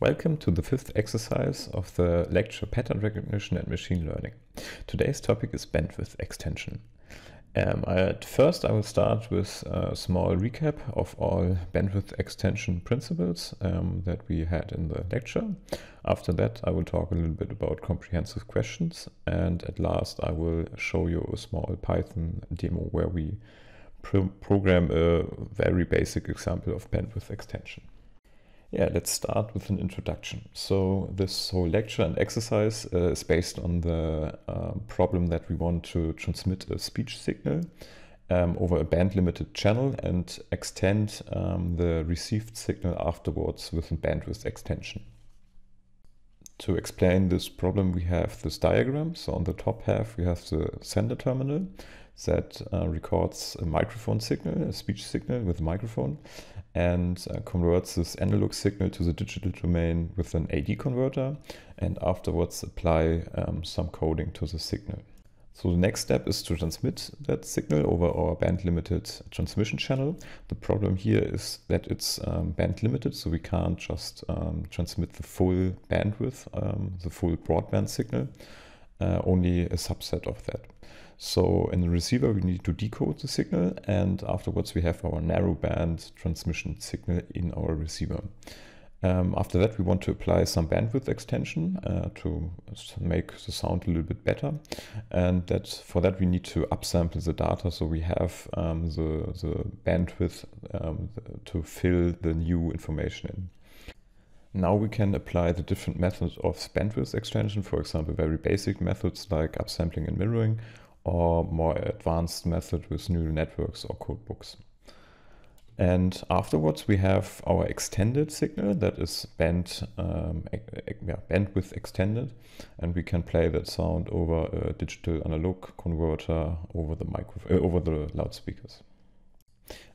Welcome to the fifth exercise of the lecture Pattern Recognition and Machine Learning. Today's topic is bandwidth extension. Um, at first I will start with a small recap of all bandwidth extension principles um, that we had in the lecture. After that I will talk a little bit about comprehensive questions and at last I will show you a small Python demo where we pro program a very basic example of bandwidth extension. Yeah, let's start with an introduction. So this whole lecture and exercise uh, is based on the uh, problem that we want to transmit a speech signal um, over a band-limited channel and extend um, the received signal afterwards with a bandwidth extension. To explain this problem, we have this diagram. So on the top half, we have the sender terminal that uh, records a microphone signal, a speech signal with a microphone and uh, converts this analog signal to the digital domain with an AD converter and afterwards apply um, some coding to the signal. So the next step is to transmit that signal over our band limited transmission channel. The problem here is that it's um, band limited, so we can't just um, transmit the full bandwidth, um, the full broadband signal, uh, only a subset of that. So in the receiver, we need to decode the signal and afterwards we have our narrowband transmission signal in our receiver. Um, after that, we want to apply some bandwidth extension uh, to make the sound a little bit better. And that for that, we need to upsample the data so we have um, the, the bandwidth um, to fill the new information in. Now we can apply the different methods of bandwidth extension, for example, very basic methods like upsampling and mirroring, or more advanced method with neural networks or codebooks. And afterwards, we have our extended signal that is band, um, yeah, bandwidth extended, and we can play that sound over a digital analog converter over the micro uh, over the loudspeakers.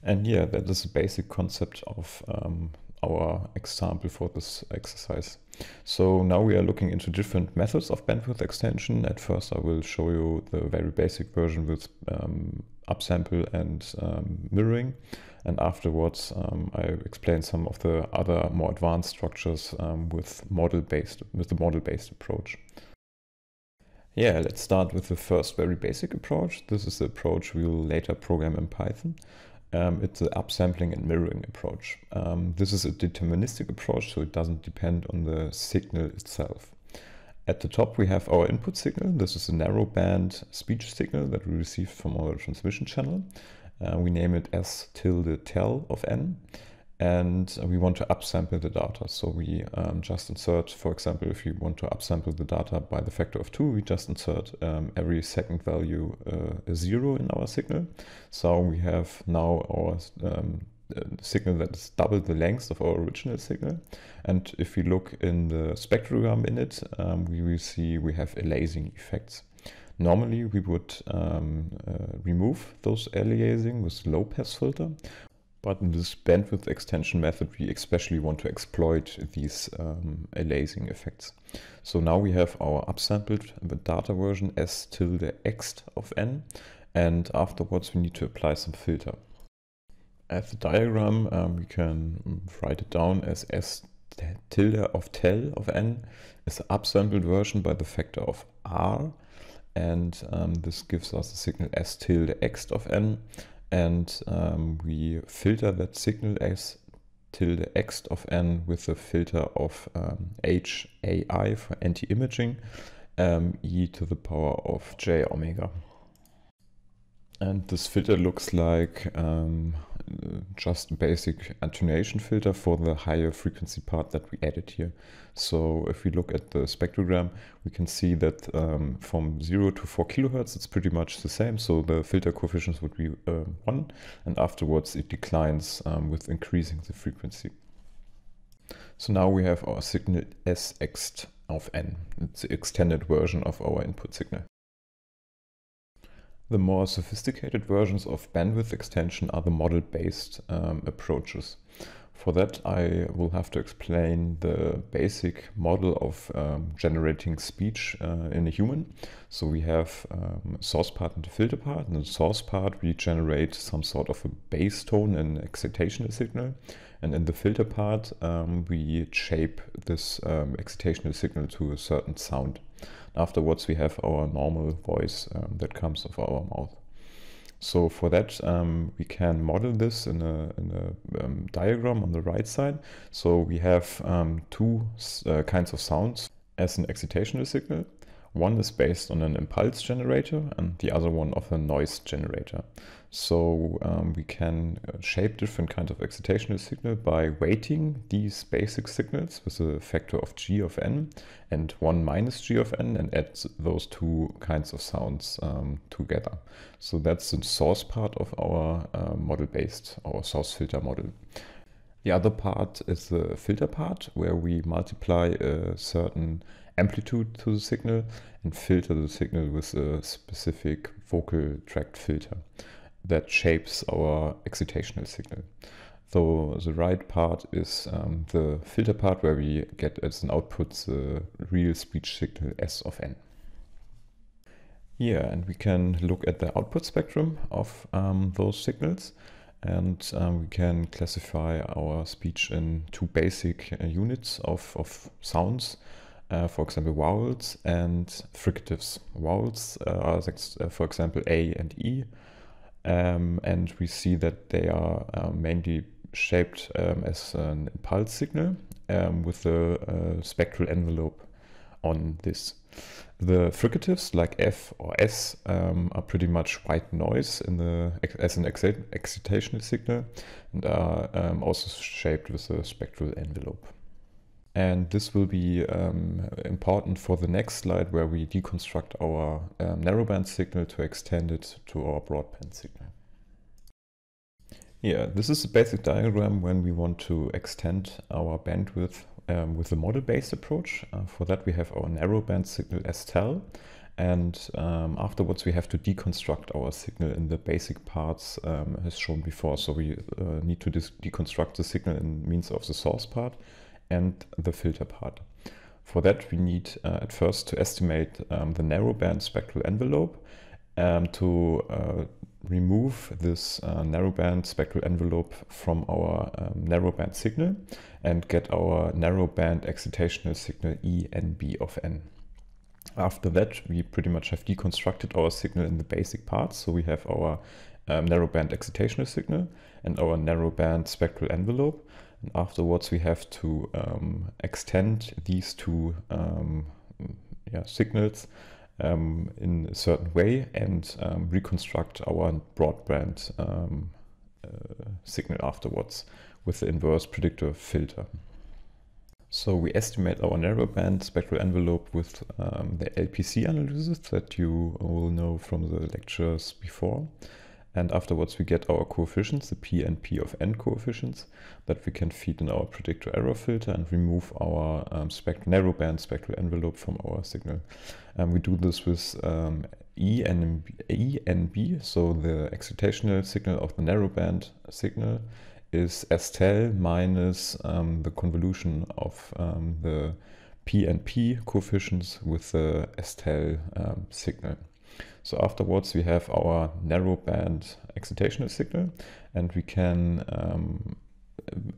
And yeah, that is the basic concept of um, our example for this exercise. So now we are looking into different methods of bandwidth extension. At first I will show you the very basic version with um, upsample and um, mirroring. And afterwards um, I explain some of the other more advanced structures um, with model-based, with the model-based approach. Yeah, let's start with the first very basic approach. This is the approach we will later program in Python. Um, it's the upsampling and mirroring approach. Um, this is a deterministic approach, so it doesn't depend on the signal itself. At the top, we have our input signal. This is a narrow band speech signal that we receive from our transmission channel. Uh, we name it S tilde tel of n and we want to upsample the data. So we um, just insert, for example, if you want to upsample the data by the factor of two, we just insert um, every second value uh, a zero in our signal. So we have now our um, signal that is double the length of our original signal. And if we look in the spectrogram in it, um, we will see we have aliasing effects. Normally, we would um, uh, remove those aliasing with low pass filter, but in this bandwidth extension method, we especially want to exploit these um, aliasing effects. So now we have our upsampled data version s tilde x of n, and afterwards we need to apply some filter. As the diagram, um, we can write it down as s tilde of tel of n is the upsampled version by the factor of r, and um, this gives us the signal s tilde x of n, and um, we filter that signal as tilde x of n with the filter of um, HAI for anti-imaging um, e to the power of j omega. And this filter looks like um, just a basic attenuation filter for the higher frequency part that we added here. So if we look at the spectrogram, we can see that um, from 0 to 4 kilohertz, it's pretty much the same. So the filter coefficients would be uh, 1, and afterwards it declines um, with increasing the frequency. So now we have our signal Sx of n. It's the extended version of our input signal. The more sophisticated versions of bandwidth extension are the model-based um, approaches. For that, I will have to explain the basic model of um, generating speech uh, in a human. So we have um, source part and filter part. In the source part, we generate some sort of a bass tone and excitational signal. And in the filter part, um, we shape this um, excitational signal to a certain sound. Afterwards, we have our normal voice um, that comes of our mouth. So for that, um, we can model this in a, in a um, diagram on the right side. So we have um, two uh, kinds of sounds as an excitational signal. One is based on an impulse generator and the other one of a noise generator. So um, we can uh, shape different kinds of excitational signal by weighting these basic signals with a factor of g of n and 1 minus g of n and add those two kinds of sounds um, together. So that's the source part of our uh, model-based, our source filter model. The other part is the filter part where we multiply a certain amplitude to the signal and filter the signal with a specific vocal tract filter that shapes our excitational signal. So the right part is um, the filter part where we get as an output the real speech signal S of n. Yeah, and we can look at the output spectrum of um, those signals and um, we can classify our speech in two basic uh, units of, of sounds uh, for example, vowels and fricatives. Vowels uh, are, uh, for example, A and E, um, and we see that they are uh, mainly shaped um, as an impulse signal um, with a, spectral envelope on this. The fricatives like F or S um, are pretty much white noise in the as an excitational signal and are um, also shaped with a spectral envelope. And this will be um, important for the next slide where we deconstruct our um, narrowband signal to extend it to our broadband signal. Yeah, this is a basic diagram when we want to extend our bandwidth um, with a model-based approach. Uh, for that we have our narrowband signal as STEL and um, afterwards we have to deconstruct our signal in the basic parts um, as shown before. So we uh, need to deconstruct the signal in means of the source part and the filter part. For that, we need uh, at first to estimate um, the narrowband spectral envelope um, to uh, remove this uh, narrowband spectral envelope from our um, narrowband signal and get our narrowband excitational signal ENB of n. After that, we pretty much have deconstructed our signal in the basic parts. So we have our um, narrowband excitational signal and our narrowband spectral envelope. And afterwards, we have to um, extend these two um, yeah, signals um, in a certain way and um, reconstruct our broadband um, uh, signal afterwards with the inverse predictor filter. So we estimate our narrowband spectral envelope with um, the LPC analysis that you will know from the lectures before. And afterwards we get our coefficients, the P and P of n coefficients that we can feed in our predictor error filter and remove our um, narrowband spectral envelope from our signal. And we do this with um, E and E and B, so the excitational signal of the narrowband signal is STEL minus um, the convolution of um, the P and P coefficients with the STEL um, signal. So afterwards we have our narrowband excitational signal and we can um,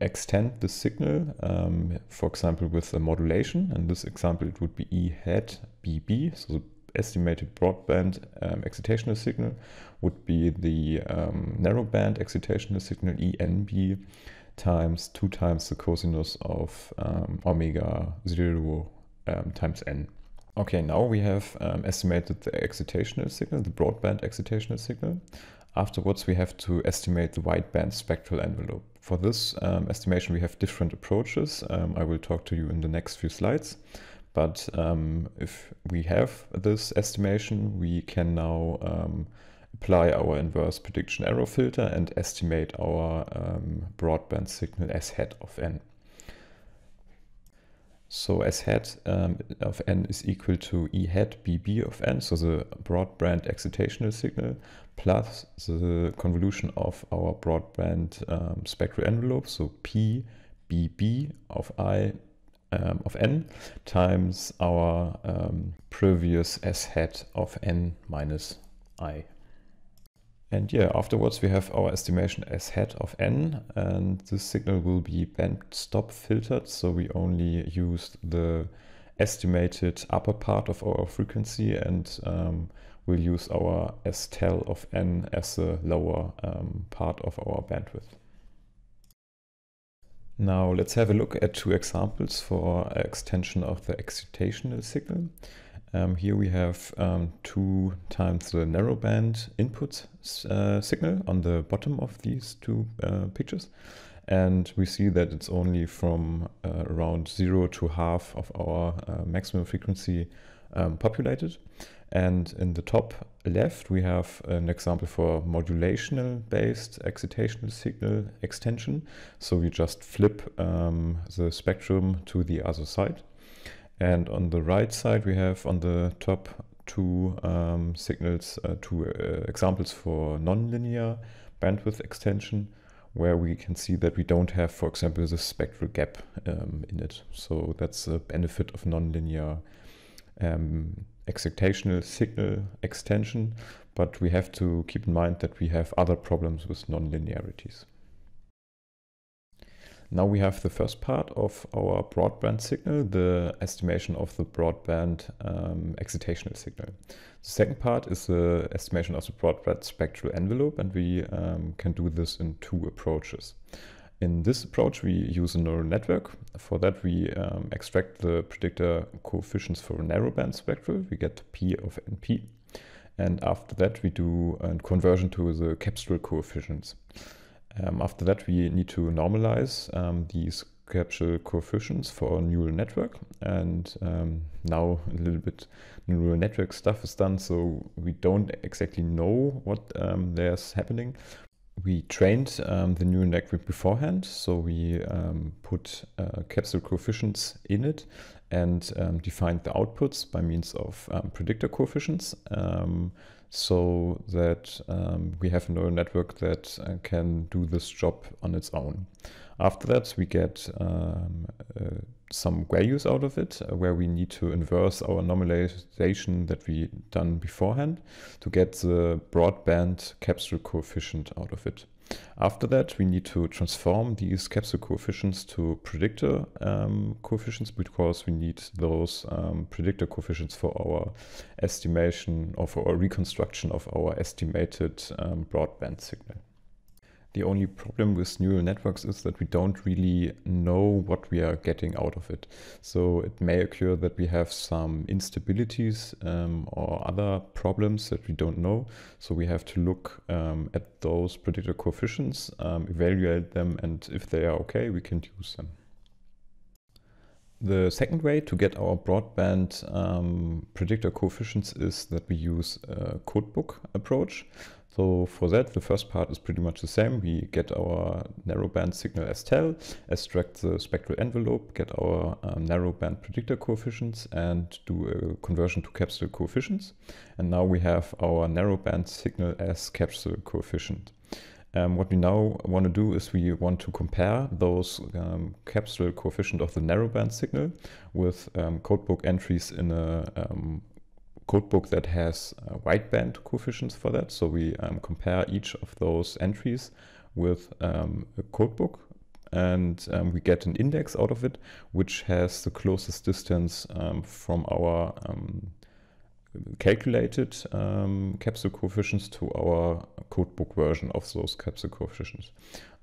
extend the signal, um, for example, with a modulation. In this example, it would be E hat BB. So the estimated broadband um, excitational signal would be the um, narrowband excitational signal ENB times 2 times the cosinus of um, omega 0 um, times n. Okay, now we have um, estimated the excitational signal, the broadband excitational signal. Afterwards, we have to estimate the wideband spectral envelope. For this um, estimation, we have different approaches. Um, I will talk to you in the next few slides. But um, if we have this estimation, we can now um, apply our inverse prediction error filter and estimate our um, broadband signal as hat of n. So S hat um, of n is equal to E hat BB of n, so the broadband excitational signal, plus the convolution of our broadband um, spectral envelope, so P BB of I um, of n times our um, previous S hat of n minus I. And yeah, afterwards we have our estimation as head of n, and this signal will be band stop filtered, so we only use the estimated upper part of our frequency and um, we'll use our STEL of n as the lower um, part of our bandwidth. Now let's have a look at two examples for extension of the excitational signal. Um, here we have um, two times the narrowband input uh, signal on the bottom of these two uh, pictures. And we see that it's only from uh, around zero to half of our uh, maximum frequency um, populated. And in the top left, we have an example for modulational based excitational signal extension. So we just flip um, the spectrum to the other side. And on the right side, we have on the top two um, signals, uh, two uh, examples for nonlinear bandwidth extension, where we can see that we don't have, for example, the spectral gap um, in it. So that's a benefit of nonlinear um, excitational signal extension, but we have to keep in mind that we have other problems with nonlinearities. Now we have the first part of our broadband signal, the estimation of the broadband um, excitational signal. The second part is the estimation of the broadband spectral envelope, and we um, can do this in two approaches. In this approach, we use a neural network. For that, we um, extract the predictor coefficients for a narrowband spectral. We get P of NP. And after that, we do a conversion to the cepstral coefficients. Um, after that, we need to normalize um, these cepstral coefficients for our neural network. And um, now a little bit neural network stuff is done, so we don't exactly know what um, there's happening. We trained um, the neural network beforehand, so we um, put uh, cepstral coefficients in it and defined the outputs by means of predictor coefficients so that um, we have a neural network that uh, can do this job on its own. After that, we get um, uh, some values out of it uh, where we need to inverse our normalization that we done beforehand to get the broadband cepstral coefficient out of it. After that, we need to transform these cepstral coefficients to predictor um, coefficients because we need those um, predictor coefficients for our estimation or for our reconstruction of our estimated um, broadband signal. The only problem with neural networks is that we don't really know what we are getting out of it. So it may occur that we have some instabilities um, or other problems that we don't know. So we have to look um, at those predictor coefficients, um, evaluate them, and if they are okay, we can use them. The second way to get our broadband um, predictor coefficients is that we use a codebook approach. So for that, the first part is pretty much the same. We get our narrowband signal as TEL, extract the spectral envelope, get our um, narrowband predictor coefficients, and do a conversion to cepstral coefficients. And now we have our narrowband signal as cepstral coefficient. Um, what we now want to do is we want to compare those um, cepstral coefficient of the narrowband signal with um, codebook entries in a um, codebook that has uh, wideband coefficients for that. So we um, compare each of those entries with um, a codebook and um, we get an index out of it, which has the closest distance um, from our um, calculated um, cepstral coefficients to our codebook version of those cepstral coefficients.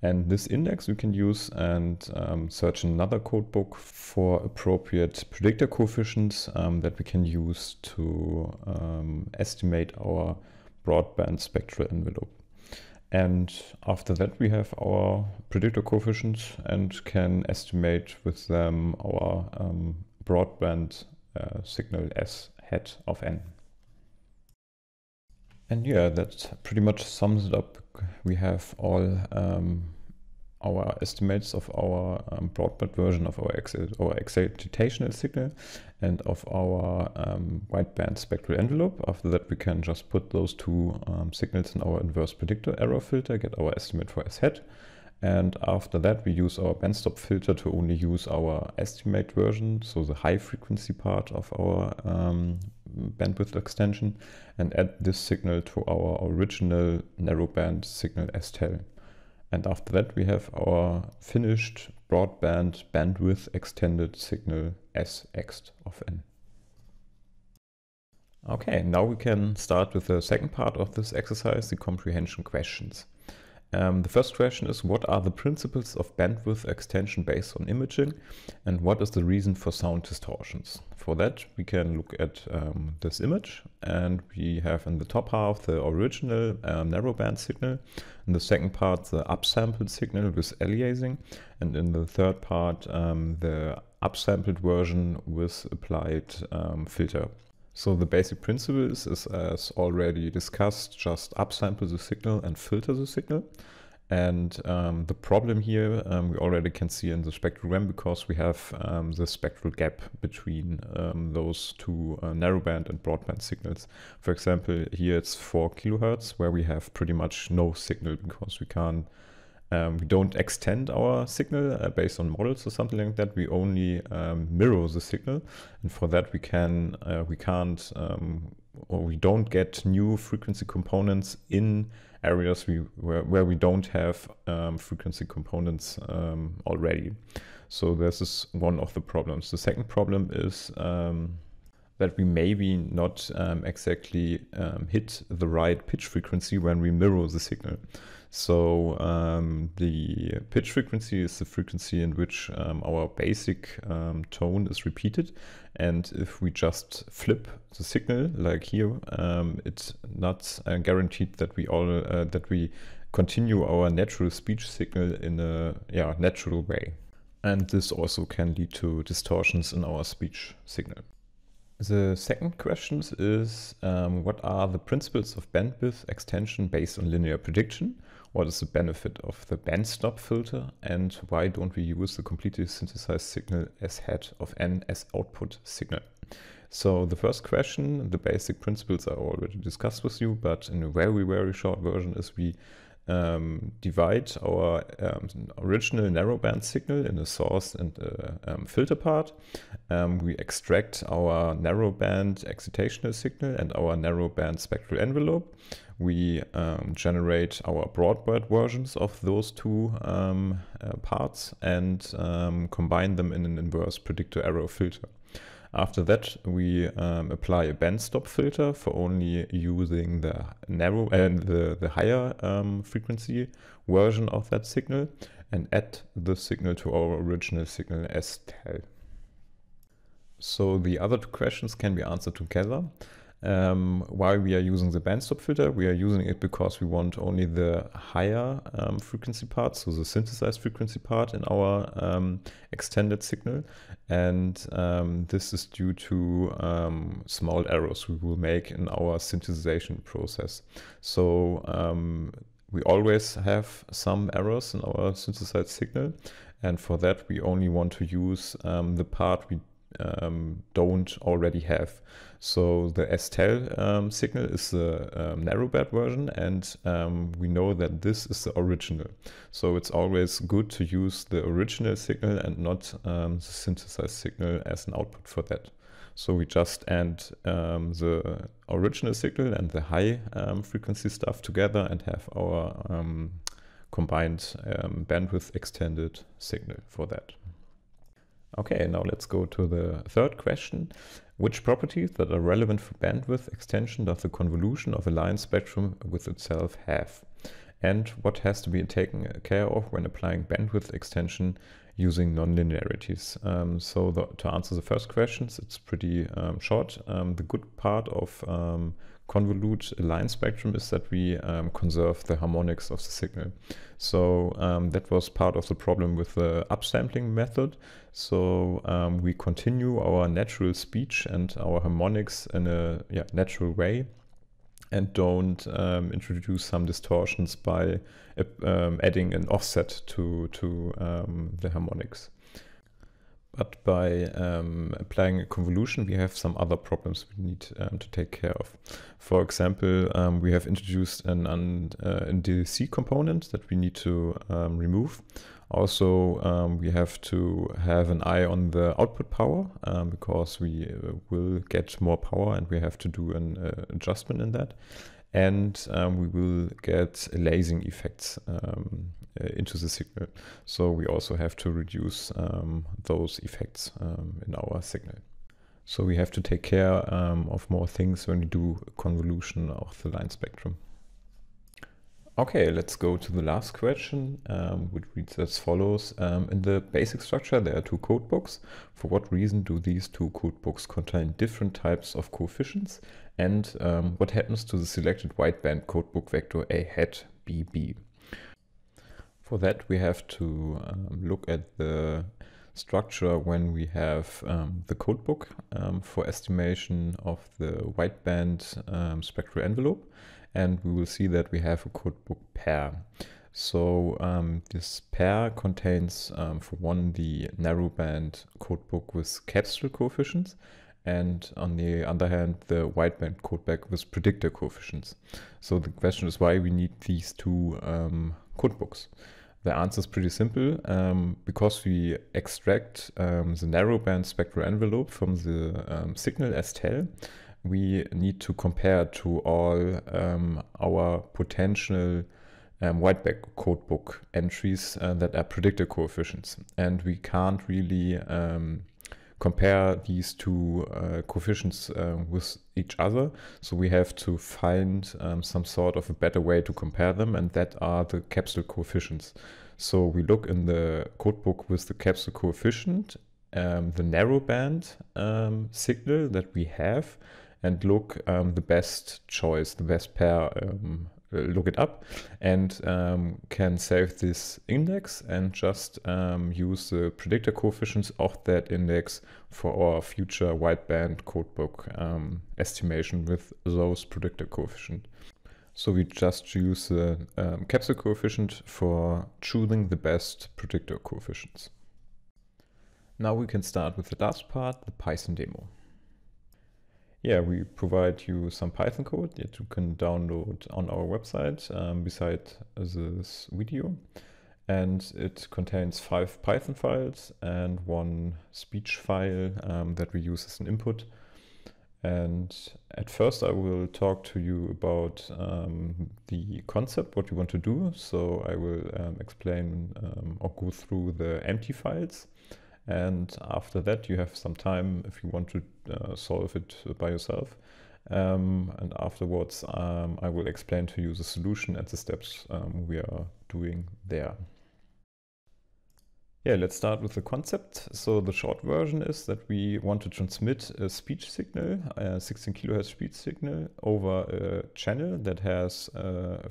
And this index we can use and um, search another codebook for appropriate predictor coefficients um, that we can use to um, estimate our broadband spectral envelope. And after that, we have our predictor coefficients and can estimate with them our um, broadband uh, signal as head of n. And yeah, that pretty much sums it up. We have all um, our estimates of our um, broadband version of our, ex our excitational signal and of our um, wideband spectral envelope. After that, we can just put those two um, signals in our inverse predictor error filter, get our estimate for S hat. And after that, we use our bandstop filter to only use our estimate version, so the high frequency part of our um, bandwidth extension and add this signal to our original narrowband signal STEL. And after that, we have our finished broadband bandwidth extended signal SX of n. Okay, now we can start with the second part of this exercise, the comprehension questions. Um, the first question is what are the principles of bandwidth extension based on imaging and what is the reason for sound distortions? For that we can look at um, this image and we have in the top half the original um, narrowband signal, in the second part the upsampled signal with aliasing and in the third part um, the upsampled version with applied um, filter. So the basic principle is, is, as already discussed, just upsample the signal and filter the signal. And um, the problem here um, we already can see in the spectrogram because we have um, the spectral gap between um, those two uh, narrowband and broadband signals. For example, here it's 4 kilohertz where we have pretty much no signal because we can't um, we don't extend our signal uh, based on models or something like that. We only um, mirror the signal, and for that we can uh, we can't um, or we don't get new frequency components in areas we where, where we don't have um, frequency components um, already. So this is one of the problems. The second problem is um, that we maybe not exactly hit the right pitch frequency when we mirror the signal. So um, the pitch frequency is the frequency in which um, our basic um, tone is repeated. And if we just flip the signal, like here, um, it's not uh, guaranteed that we all uh, that we continue our natural speech signal in a yeah natural way. And this also can lead to distortions in our speech signal. The second question is, um, what are the principles of bandwidth extension based on linear prediction? What is the benefit of the band stop filter? And why don't we use the completely synthesized signal as head of n as output signal? So the first question, the basic principles I already discussed with you, but in a very, very short version is we um, divide our um, original narrowband signal in a source and a um, filter part. Um, we extract our narrowband excitational signal and our narrowband spectral envelope. We um, generate our broadband versions of those two um, uh, parts and combine them in an inverse predictor error filter. After that, we um, apply a band stop filter for only using the narrow and uh, the, the higher um, frequency version of that signal and add the signal to our original signal as tel. So the other two questions can be answered together. Um, why we are using the bandstop filter? We are using it because we want only the higher um, frequency part, so the synthesized frequency part in our um, extended signal. And um, this is due to um, small errors we will make in our synthesization process. So um, we always have some errors in our synthesized signal. And for that, we only want to use the part we um, don't already have. So the STEL um, signal is the um, narrowband version and um, we know that this is the original. So it's always good to use the original signal and not um, the synthesized signal as an output for that. So we just add um, the original signal and the high frequency stuff together and have our combined bandwidth extended signal for that. Okay, now let's go to the third question. Which properties that are relevant for bandwidth extension does the convolution of a line spectrum with itself have? And what has to be taken care of when applying bandwidth extension using nonlinearities? Um, so the, to answer the first questions, it's pretty um, short. Um, the good part of um, convolute line spectrum is that we um, conserve the harmonics of the signal. So um, that was part of the problem with the upsampling method. So um, we continue our natural speech and our harmonics in a yeah, natural way and don't um, introduce some distortions by uh, adding an offset to, to um, the harmonics. But by um, applying a convolution, we have some other problems we need um, to take care of. For example, um, we have introduced an, an uh, DLC component that we need to um, remove. Also, um, we have to have an eye on the output power um, because we uh, will get more power and we have to do an uh, adjustment in that. And we will get a lasing effects uh, into the signal. So we also have to reduce um, those effects um, in our signal. So we have to take care of more things when we do convolution of the line spectrum. Okay, let's go to the last question, um, which reads as follows. Um, in the basic structure, there are two codebooks. For what reason do these two codebooks contain different types of coefficients? And um, what happens to the selected wideband codebook vector A hat BB? For that, we have to um, look at the structure when we have um, the codebook um, for estimation of the wideband spectral envelope and we will see that we have a codebook pair. So um, this pair contains, um, for one, the narrowband codebook with cepstral coefficients, and on the other hand, the wideband codebook with predictor coefficients. So the question is why we need these two um, codebooks. The answer is pretty simple. Um, because we extract um, the narrowband spectral envelope from the um, signal as tell, we need to compare to all um, our potential um, wideband codebook entries uh, that are predictor coefficients. And we can't really um, compare these two uh, coefficients uh, with each other. So we have to find um, some sort of a better way to compare them, and that are the cepstral coefficients. So we look in the codebook with the cepstral coefficient, um, the narrowband um, signal that we have, and look um, the best choice, the best pair, um, look it up and um, can save this index and just um, use the predictor coefficients of that index for our future wideband codebook um, estimation with those predictor coefficient. So we just use the um, cepstral coefficient for choosing the best predictor coefficients. Now we can start with the last part, the Python demo. Yeah, we provide you some Python code that you can download on our website um, beside this video. And it contains five Python files and one speech file um, that we use as an input. And at first I will talk to you about um, the concept, what you want to do. So I will um, explain um, or go through the empty files and after that, you have some time if you want to uh, solve it by yourself. Um, and afterwards, um, I will explain to you the solution and the steps um, we are doing there. Yeah, let's start with the concept. So the short version is that we want to transmit a speech signal, a 16 kilohertz speech signal over a channel that has a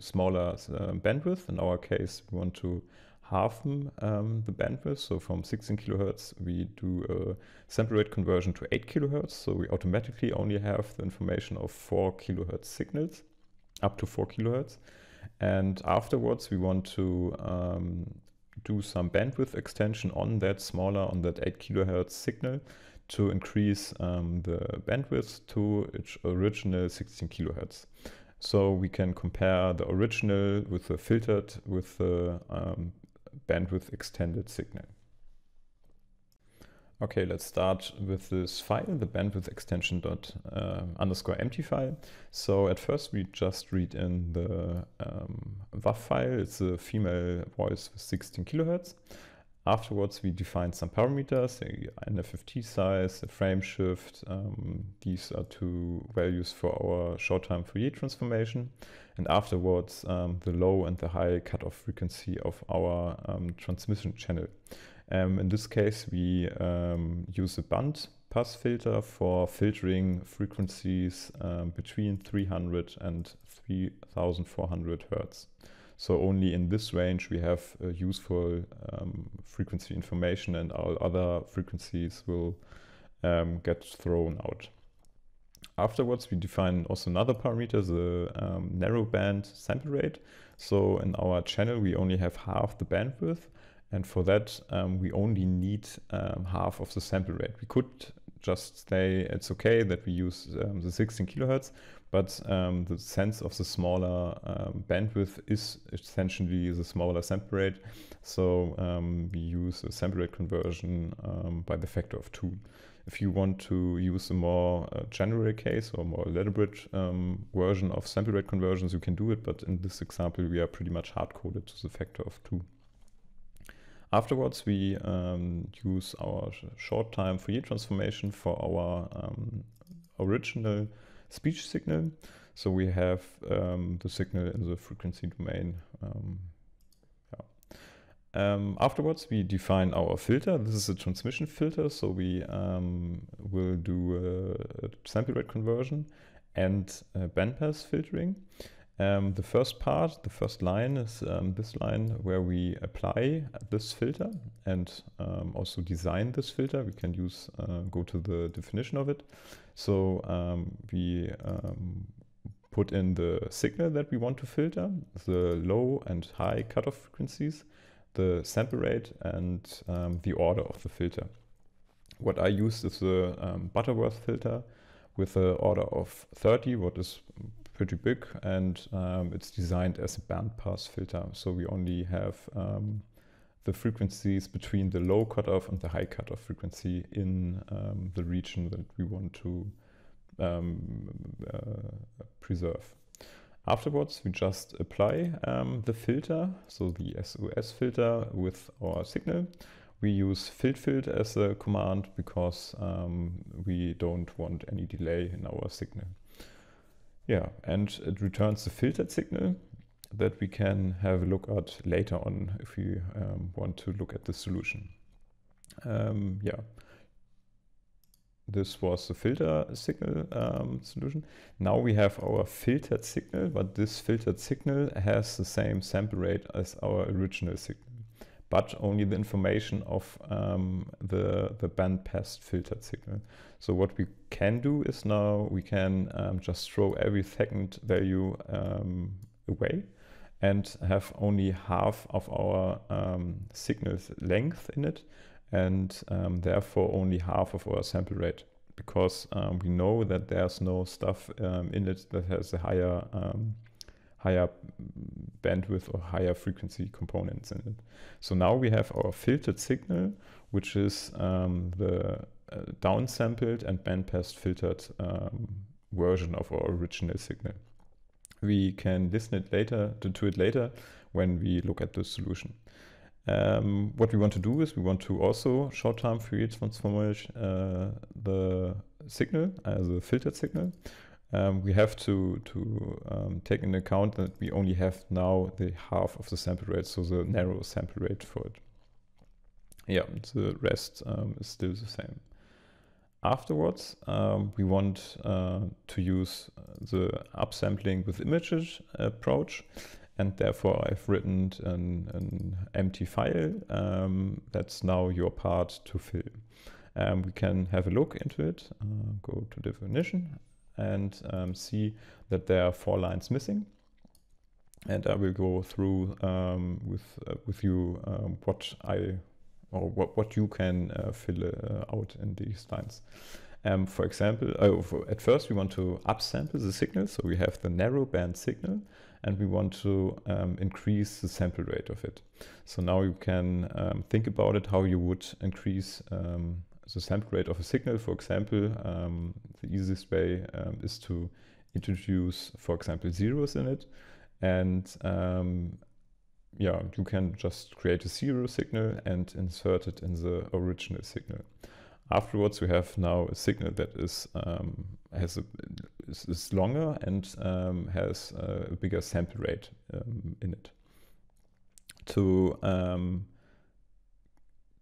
smaller uh, bandwidth. In our case, we want to half um, the bandwidth. So from 16 kilohertz, we do a sample rate conversion to 8 kilohertz. So we automatically only have the information of 4 kilohertz signals, up to 4 kilohertz. And afterwards, we want to um, do some bandwidth extension on that smaller, on that 8 kilohertz signal to increase um, the bandwidth to its original 16 kilohertz. So we can compare the original with the filtered with the um, bandwidth extended signal. Okay, let's start with this file, the bandwidth extension dot uh, underscore empty file. So at first we just read in the um, WAV file. It's a female voice with 16 kilohertz. Afterwards, we define some parameters, the NFFT size, the frame shift. Um, these are two values for our short-time Fourier transformation. And afterwards, um, the low and the high cutoff frequency of our um, transmission channel. Um, in this case, we um, use a band pass filter for filtering frequencies um, between 300 and 3400 hertz. So only in this range we have uh, useful um, frequency information and all other frequencies will get thrown out. Afterwards, we define also another parameter, the um, narrowband sample rate. So in our channel, we only have half the bandwidth. And for that, um, we only need um, half of the sample rate. We could just say it's okay that we use um, the 16 kilohertz, but um, the sense of the smaller um, bandwidth is essentially the smaller sample rate. So um, we use a sample rate conversion by the factor of two. If you want to use a more uh, general case or more elaborate um, version of sample rate conversions, you can do it. But in this example, we are pretty much hard-coded to the factor of two. Afterwards, we um, use our short time Fourier transformation for our um, original speech signal. So we have um, the signal in the frequency domain. Um. Afterwards, we define our filter. This is a transmission filter. So we um, will do a, a sample rate conversion and bandpass filtering. Um, the first part, the first line is um, this line where we apply this filter and um, also design this filter. We can use, uh, go to the definition of it. So um, we put in the signal that we want to filter, the low and high cutoff frequencies, the sample rate and um, the order of the filter. What I use is the Butterworth filter with an order of 30, what is pretty big and um, it's designed as a bandpass filter. So we only have um, the frequencies between the low cutoff and the high cutoff frequency in um, the region that we want to um, uh, preserve. Afterwards, we just apply um, the filter, so the SOS filter with our signal. We use filtfilt as a command because um, we don't want any delay in our signal. Yeah, and it returns the filtered signal that we can have a look at later on if we um, want to look at the solution. Um, yeah, this was the filter signal um, solution. Now we have our filtered signal, but this filtered signal has the same sample rate as our original signal but only the information of um, the, the bandpass filtered signal. So what we can do is now we can um, just throw every second value um, away and have only half of our um, signal's length in it and um, therefore only half of our sample rate because um, we know that there's no stuff in it that has a higher higher bandwidth or higher frequency components in it. So now we have our filtered signal, which is um, the uh, downsampled and bandpass filtered um, version of our original signal. We can listen it later to it later when we look at the solution. Um, what we want to do is we want to also short-time Fourier transform uh, the signal as a filtered signal um, we have to to um, take into account that we only have now the half of the sample rate, so the narrow sample rate for it. Yeah, the rest um, is still the same. Afterwards, um, we want uh, to use the upsampling with images approach, and therefore I've written an, an empty file um, that's now your part to fill. Um, we can have a look into it, uh, go to definition and um, see that there are four lines missing. And I will go through um, with uh, with you um, what I or what, what you can uh, fill uh, out in these lines. Um, for example, oh, for, at first we want to upsample the signal, so we have the narrow band signal, and we want to um, increase the sample rate of it. So now you can um, think about it, how you would increase um, the sample rate of a signal, for example, um, the easiest way um, is to introduce, for example, zeros in it. And um, yeah, you can just create a zero signal and insert it in the original signal. Afterwards, we have now a signal that is um, has a, is, longer and um, has a bigger sample rate um, in it. To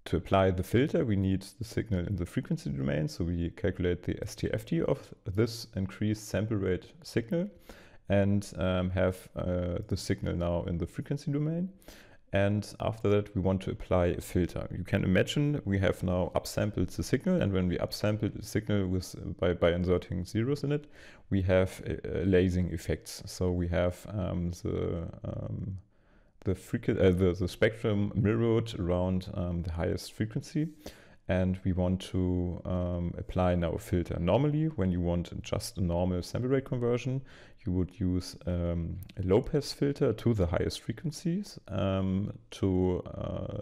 to apply the filter, we need the signal in the frequency domain. So we calculate the STFT of this increased sample rate signal and um, have uh, the signal now in the frequency domain. And after that, we want to apply a filter. You can imagine we have now upsampled the signal. And when we upsample the signal with, by, by inserting zeros in it, we have uh, lasing effects. So we have um, the um, the, uh, the, the, spectrum mirrored around um, the highest frequency. and we want to um, apply now a filter. Normally, when you want just a normal sample rate conversion, you would use um, a low pass filter to the highest frequencies um, to uh,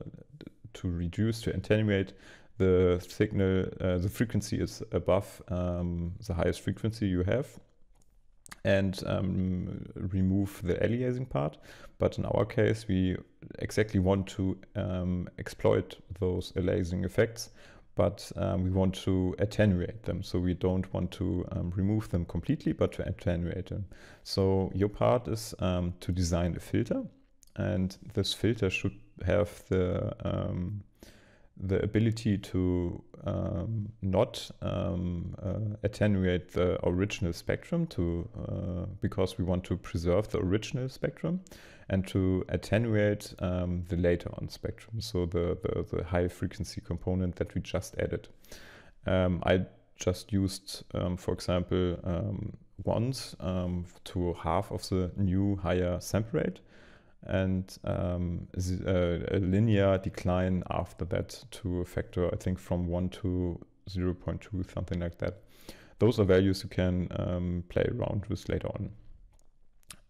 to reduce to attenuate the signal. Uh, the frequency is above um, the highest frequency you have, and um, remove the aliasing part. But in our case, we exactly want to um, exploit those aliasing effects, but um, we want to attenuate them. So we don't want to um, remove them completely, but to attenuate them. So your part is um, to design a filter, and this filter should have the um, the ability to um, not um, uh, attenuate the original spectrum to uh, because we want to preserve the original spectrum and to attenuate um, the later on spectrum. So the, the, the, high frequency component that we just added. Um, I just used um, for example um, once to half of the new higher sample rate and um, a, a, linear decline after that to a factor, I think from 1 to 0 0.2, something like that. Those are values you can um, play around with later on.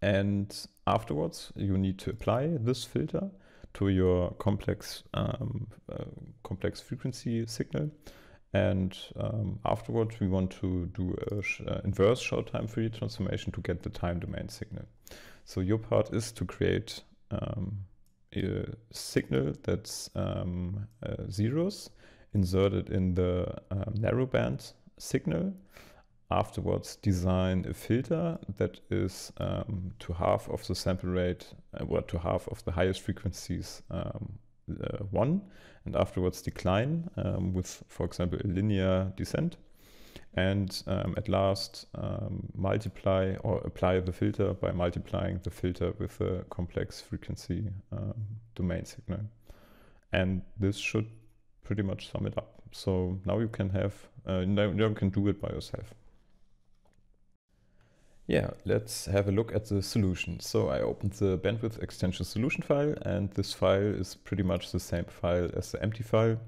And afterwards, you need to apply this filter to your complex um, uh, complex frequency signal. And um, afterwards, we want to do an uh, inverse short time Fourier transformation to get the time domain signal. So your part is to create um, a signal that's um, uh, zeros inserted in the um, narrowband signal. Afterwards, design a filter that is um, to half of the sample rate, uh, or to half of the highest frequencies um, uh, one, and afterwards decline um, with, for example, a linear descent and um, at last um, multiply or apply the filter by multiplying the filter with the complex frequency um, domain signal. And this should pretty much sum it up. So now you can have, uh, now, now you can do it by yourself. Yeah, let's have a look at the solution. So I opened the bandwidth extension solution file and this file is pretty much the same file as the empty file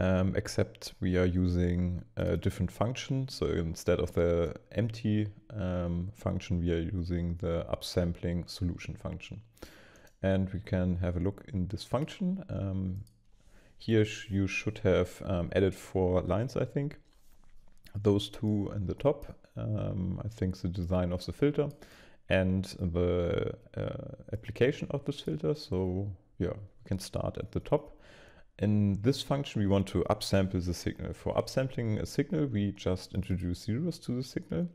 um, except we are using a different function. So instead of the empty um, function, we are using the upsampling solution function. And we can have a look in this function. Um, here sh you should have um, added four lines, I think. Those two in the top, um, I think the design of the filter and the uh, application of this filter. So yeah, we can start at the top. In this function, we want to upsample the signal. For upsampling a signal, we just introduce zeros to the signal.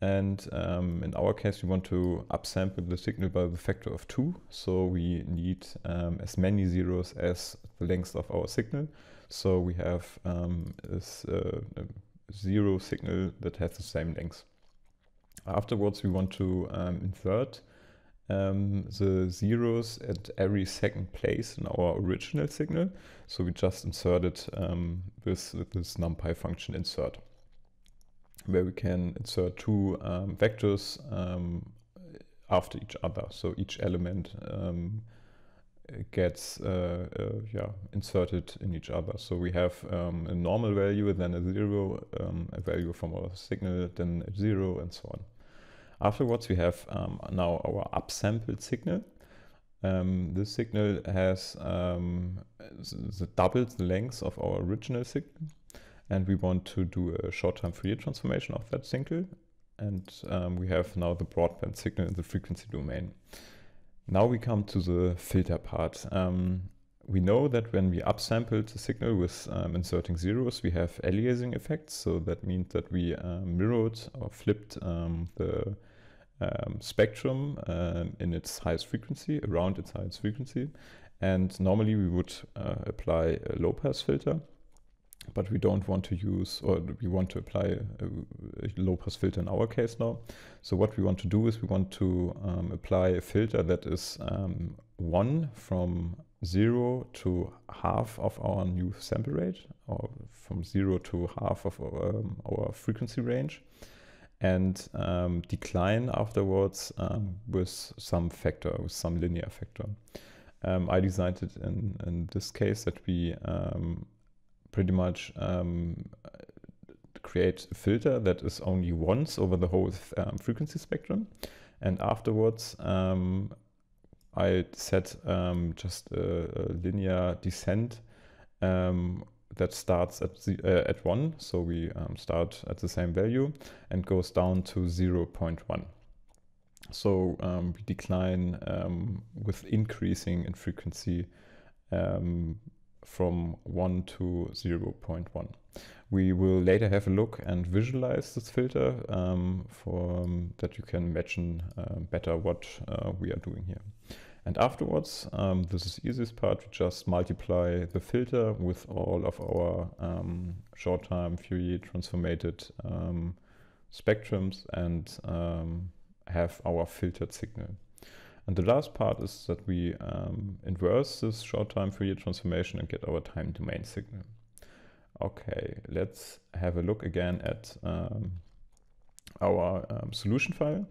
And um, in our case, we want to upsample the signal by the factor of two. So we need um, as many zeros as the length of our signal. So we have um, this uh, zero signal that has the same length. Afterwards, we want to um, invert um, the zeros at every second place in our original signal. So we just inserted um, this, this numpy function insert, where we can insert two um, vectors um, after each other. So each element um, gets uh, uh, yeah, inserted in each other. So we have um, a normal value, then a zero, a value from our signal, then a zero, and so on. Afterwards, we have um, now our upsampled signal. Um, this signal has um, the doubles the length of our original signal, and we want to do a short-time Fourier transformation of that signal. And um, we have now the broadband signal in the frequency domain. Now we come to the filter part. Um, we know that when we upsample the signal with um, inserting zeros, we have aliasing effects. So that means that we um, mirrored or flipped the um, spectrum um, in its highest frequency, around its highest frequency. And normally we would uh, apply a low pass filter, but we don't want to use, or we want to apply a, a low pass filter in our case now. So what we want to do is we want to um, apply a filter that is um, one from zero to half of our new sample rate, or from zero to half of our, um, our frequency range and um, decline afterwards um, with some factor, with some linear factor. Um, I designed it in, in this case that we um, pretty much um, create a filter that is only once over the whole um, frequency spectrum. And afterwards, I set just a, a, linear descent um, that starts at, the, uh, at 1. So we um, start at the same value and goes down to 0 0.1. So um, we decline um, with increasing in frequency um, from 1 to 0 0.1. We will later have a look and visualize this filter um, for um, that you can imagine uh, better what uh, we are doing here. And afterwards, um, this is the easiest part, we just multiply the filter with all of our um, short-time Fourier transformated um, spectrums and um, have our filtered signal. And the last part is that we um, inverse this short-time Fourier transformation and get our time domain signal. Okay, let's have a look again at um, our solution file.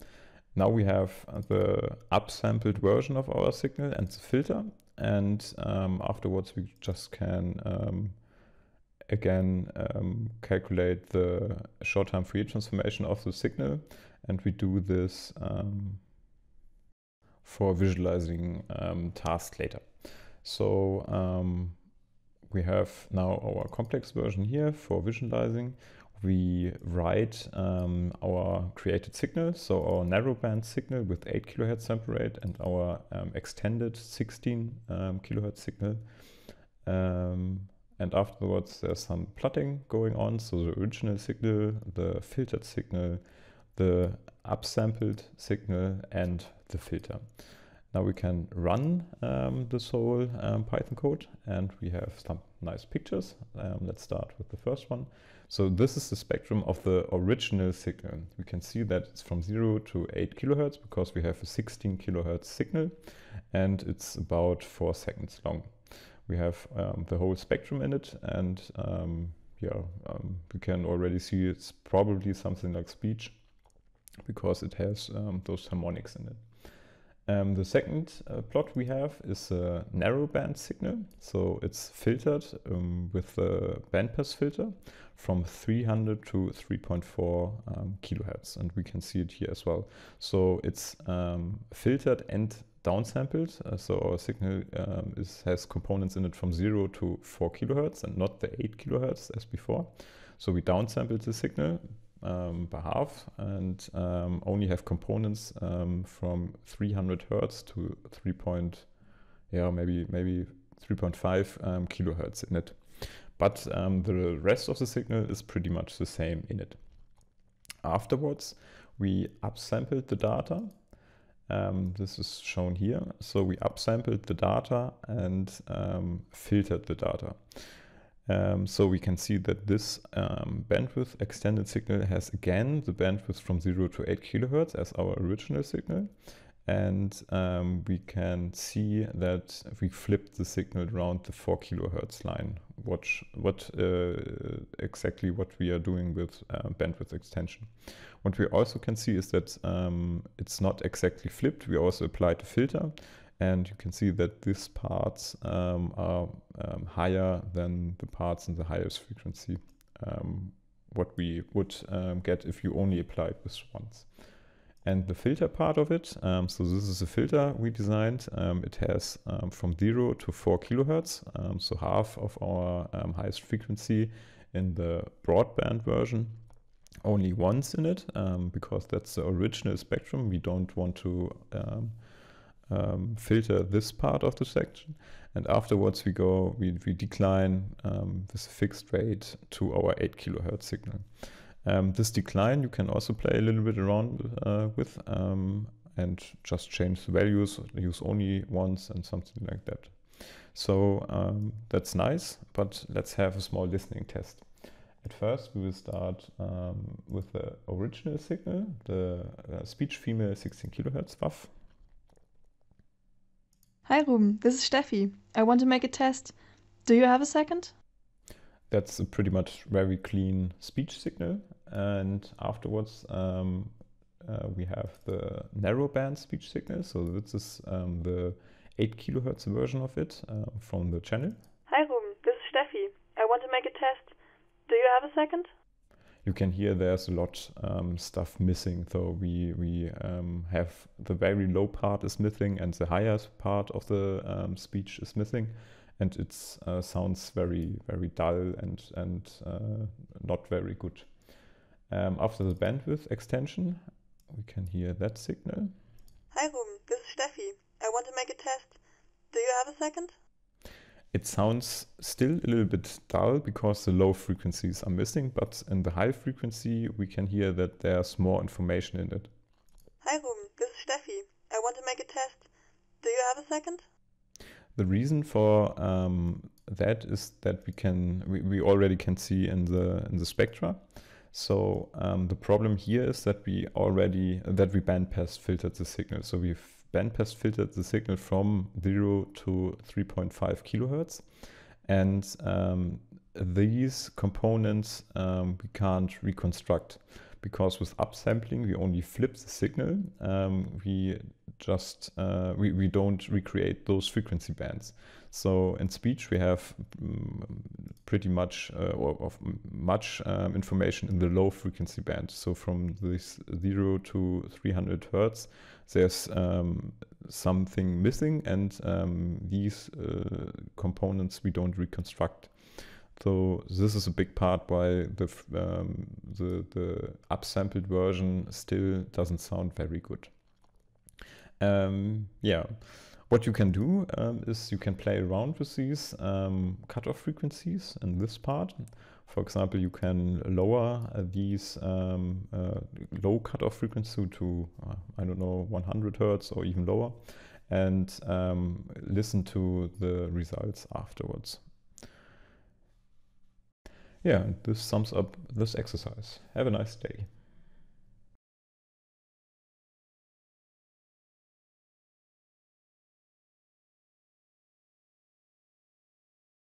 Now we have the upsampled version of our signal and the filter. And um, afterwards we just can um, again um, calculate the short-time Fourier transformation of the signal. And we do this um, for visualizing um, tasks later. So um, we have now our complex version here for visualizing we write um, our created signal, so our narrowband signal with 8 kilohertz sample rate and our um, extended 16 um, kilohertz signal. Um, and afterwards there's some plotting going on, so the original signal, the filtered signal, the upsampled signal and the filter. Now we can run um, this whole um, Python code and we have some nice pictures. let's start with the first one. So this is the spectrum of the original signal. We can see that it's from 0 to 8 kilohertz because we have a 16 kilohertz signal and it's about 4 seconds long. We have um, the whole spectrum in it and um, yeah, um, we can already see it's probably something like speech because it has um, those harmonics in it. Um, the second uh, plot we have is a narrowband signal. So it's filtered um, with the bandpass filter from 300 to 3.4 um, kilohertz. And we can see it here as well. So it's um, filtered and downsampled. Uh, so our signal um, is, has components in it from 0 to 4 kilohertz and not the 8 kilohertz as before. So we downsampled the signal um, by half and um, only have components um, from 300 hertz to 3. Point, yeah, maybe maybe 3.5 um, kilohertz in it. But um, the rest of the signal is pretty much the same in it. Afterwards, we upsampled the data. Um, this is shown here. So we upsampled the data and filtered the data. Um, so we can see that this um, bandwidth extended signal has again the bandwidth from 0 to 8 kilohertz as our original signal. And um, we can see that we flipped the signal around the 4 kilohertz line. Watch what uh, exactly what we are doing with uh, bandwidth extension. What we also can see is that um, it's not exactly flipped. We also applied a filter and you can see that these parts um, are um, higher than the parts in the highest frequency, um, what we would um, get if you only applied this once. And the filter part of it, um, so this is a filter we designed. Um, it has from 0 to 4 kilohertz, so half of our highest frequency in the broadband version only once in it because that's the original spectrum. We don't want to um, um, filter this part of the section. And afterwards we go, we, we decline um, this fixed rate to our 8 kilohertz signal. Um, this decline you can also play a little bit around uh, with um, and just change the values, use only once and something like that. So um, that's nice, but let's have a small listening test. At first, we will start um, with the original signal, the uh, speech female 16 kilohertz WAV. Hi Ruben, this is Steffi. I want to make a test. Do you have a second? That's a pretty much very clean speech signal. And afterwards, um, uh, we have the narrowband speech signal. So this is um, the 8 kilohertz version of it uh, from the channel. Hi Ruben, this is Steffi. I want to make a test. Do you have a second? You can hear there's a lot um, stuff missing. So we we um, have the very low part is missing and the highest part of the um, speech is missing, and it uh, sounds very very dull and and uh, not very good. Um, after the bandwidth extension, we can hear that signal. Hi Ruben, this is Steffi. I want to make a test. Do you have a second? It sounds still a little bit dull because the low frequencies are missing, but in the high frequency we can hear that there's more information in it. Hi Ruben, this is Steffi. I want to make a test. Do you have a second? The reason for um, that is that we can we, we already can see in the in the spectra so um, the problem here is that we already that we bandpass filtered the signal. So we've bandpass filtered the signal from zero to 3.5 kilohertz, and um, these components um, we can't reconstruct because with upsampling we only flip the signal. Um, we just uh, we, we don't recreate those frequency bands. So in speech we have um, pretty much uh, of much um, information in the low frequency band. So from this zero to 300 hertz, there's um, something missing, and um, these uh, components we don't reconstruct. So this is a big part why the um, the the upsampled version still doesn't sound very good. Um, yeah, what you can do um, is you can play around with these um, cutoff frequencies in this part. For example, you can lower these um, uh, low cutoff frequency to uh, I don't know 100 hertz or even lower, and um, listen to the results afterwards. Yeah, this sums up this exercise. Have a nice day.